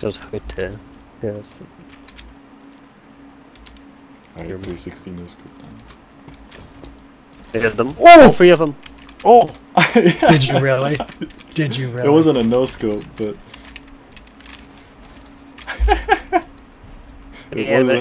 Those skytte. Yes. Alright, 360 no scope then. Three of them. Oh! oh! Three of them. Oh! Did you really? Did you really? It wasn't a no scope, but. it Yeah, wasn't